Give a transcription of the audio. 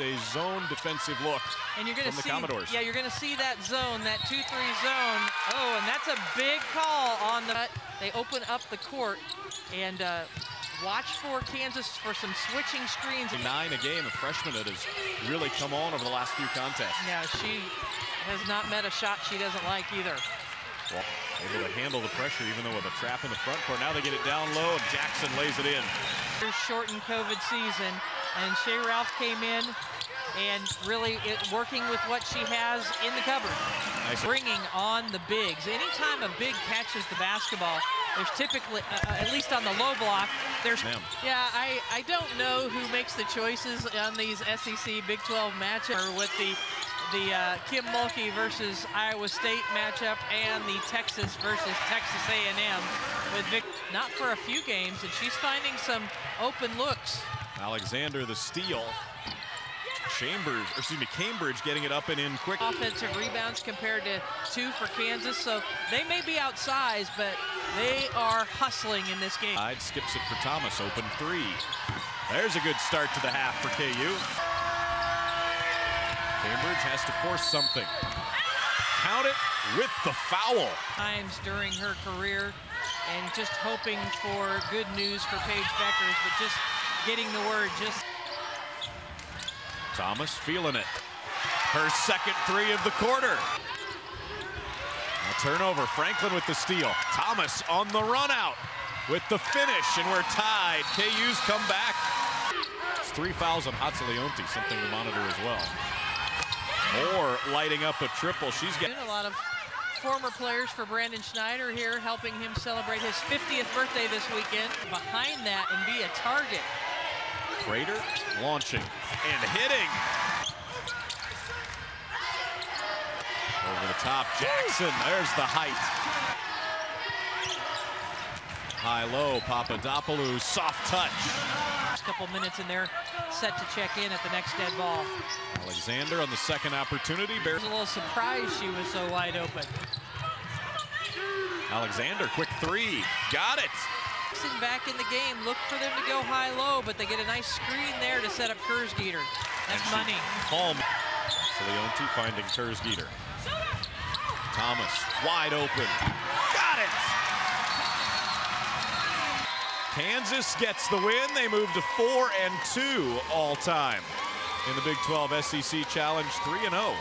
a zone defensive look. And you're going from to the see, Commodores. yeah, you're going to see that zone, that two-three zone. Oh, and that's a big call on the. They open up the court, and uh, watch for Kansas for some switching screens. Nine a game, a freshman that has really come on over the last few contests. Yeah, she has not met a shot she doesn't like either. Well, able to handle the pressure even though with a trap in the front court. Now they get it down low and Jackson lays it in. Here's shortened COVID season, and Shea Ralph came in and really it, working with what she has in the cupboard. Nice. Bringing on the bigs. Anytime a big catches the basketball, there's typically, uh, uh, at least on the low block, there's, Ma'am. yeah, I, I don't know who makes the choices on these SEC Big 12 matchups or with the the uh, Kim Mulkey versus Iowa State matchup and the Texas versus Texas A&M with Vic, not for a few games, and she's finding some open looks. Alexander the steal. Chambers, or excuse me, Cambridge getting it up and in quick. Offensive rebounds compared to two for Kansas, so they may be outsized, but they are hustling in this game. Side skips it for Thomas, open three. There's a good start to the half for KU. Cambridge has to force something. Count it with the foul. Times during her career, and just hoping for good news for Paige Bueckers, but just getting the word just Thomas feeling it. Her second three of the quarter. A turnover. Franklin with the steal. Thomas on the run out with the finish, and we're tied. KU's come back. It's three fouls on Chatzileonti, something to monitor as well. Moore lighting up a triple. She's getting a lot of former players for Brandon Schneider here, helping him celebrate his 50th birthday this weekend. Behind that and be a target. Prater launching and hitting. Over the top, Jackson, there's the height. High-low, Papadopoulou, soft touch. A couple minutes in they're set to check in at the next dead ball. Alexander on the second opportunity. I was a little surprised she was so wide open. Alexander, quick three, got it. Sitting back in the game, look for them to go high-low, but they get a nice screen there to set up Kersgieter. That's money. Palm. Leonti finding Kersgieter. Thomas, wide open. Got it! Kansas gets the win. They move to 4 and 2 all time in the Big 12 SEC Challenge 3 and 0.